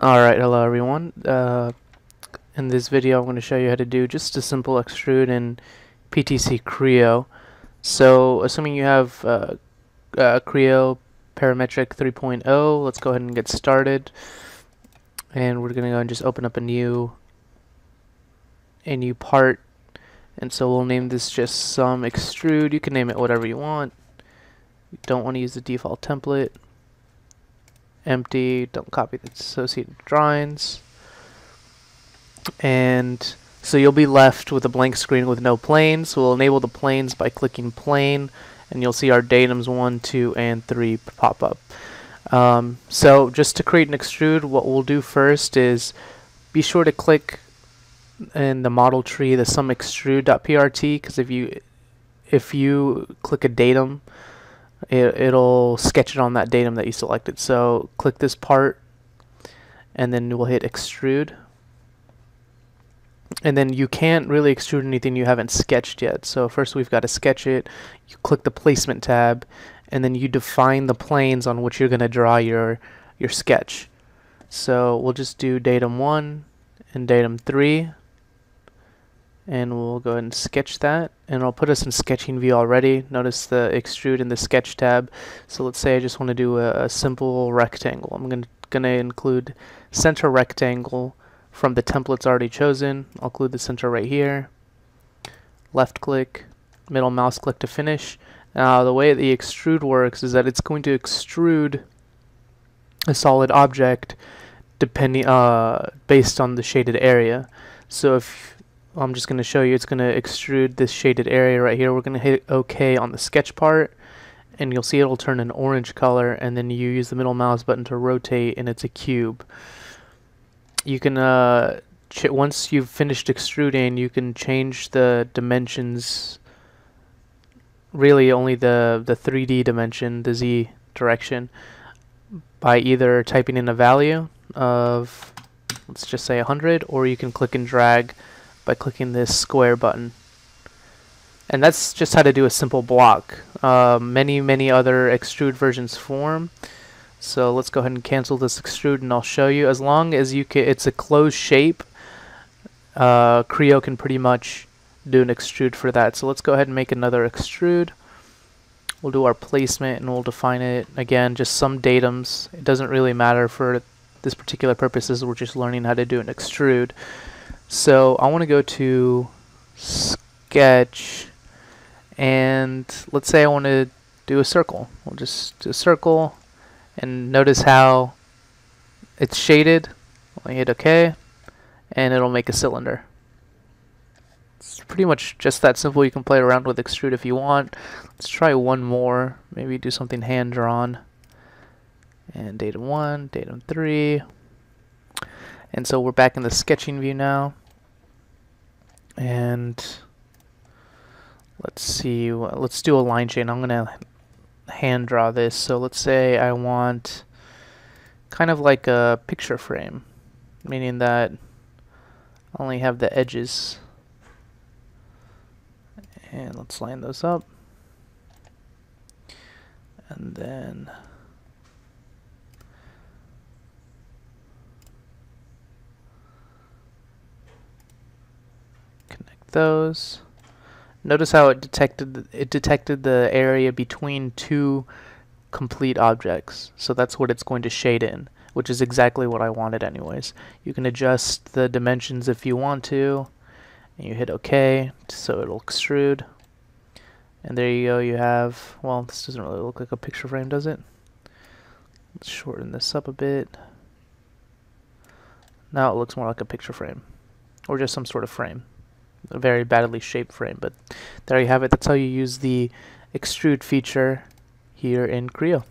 Alright, hello everyone. Uh, in this video I'm going to show you how to do just a simple extrude in PTC Creo. So assuming you have uh, uh, Creo Parametric 3.0, let's go ahead and get started. And we're going to go and just open up a new a new part. And so we'll name this just some extrude. You can name it whatever you want. You don't want to use the default template empty, don't copy the associated drawings. And so you'll be left with a blank screen with no planes. So we'll enable the planes by clicking plane and you'll see our datums 1, 2, and 3 pop up. Um, so just to create an extrude, what we'll do first is be sure to click in the model tree the sum extrude.prt because if you if you click a datum it, it'll sketch it on that datum that you selected. So click this part and then we'll hit extrude. And then you can't really extrude anything you haven't sketched yet. So first we've got to sketch it. You click the placement tab and then you define the planes on which you're going to draw your your sketch. So we'll just do datum 1 and datum 3 and we'll go ahead and sketch that. And it'll put us in sketching view already. Notice the extrude in the sketch tab. So let's say I just want to do a, a simple rectangle. I'm gonna gonna include center rectangle from the templates already chosen. I'll include the center right here. Left click middle mouse click to finish. Now the way the extrude works is that it's going to extrude a solid object depending uh, based on the shaded area. So if I'm just going to show you it's going to extrude this shaded area right here. We're going to hit OK on the sketch part and you'll see it'll turn an orange color and then you use the middle mouse button to rotate and it's a cube. You can, uh, once you've finished extruding, you can change the dimensions, really only the, the 3D dimension, the Z direction, by either typing in a value of, let's just say 100, or you can click and drag by clicking this square button. And that's just how to do a simple block. Uh, many, many other extrude versions form. So let's go ahead and cancel this extrude and I'll show you. As long as you can, it's a closed shape, uh, Creo can pretty much do an extrude for that. So let's go ahead and make another extrude. We'll do our placement and we'll define it again, just some datums. It doesn't really matter for this particular purposes. We're just learning how to do an extrude. So I want to go to sketch and let's say I want to do a circle. We'll just do a circle and notice how it's shaded. I hit OK and it'll make a cylinder. It's pretty much just that simple. You can play around with extrude if you want. Let's try one more. Maybe do something hand drawn. And datum 1, datum 3. And so we're back in the sketching view now and let's see let's do a line chain. I'm gonna hand draw this. So let's say I want kind of like a picture frame meaning that I only have the edges. And let's line those up. And then those. Notice how it detected it detected the area between two complete objects. So that's what it's going to shade in, which is exactly what I wanted anyways. You can adjust the dimensions if you want to, and you hit OK, so it'll extrude. And there you go, you have, well, this doesn't really look like a picture frame, does it? Let's shorten this up a bit. Now it looks more like a picture frame, or just some sort of frame a very badly shaped frame. But there you have it. That's how you use the extrude feature here in Creo.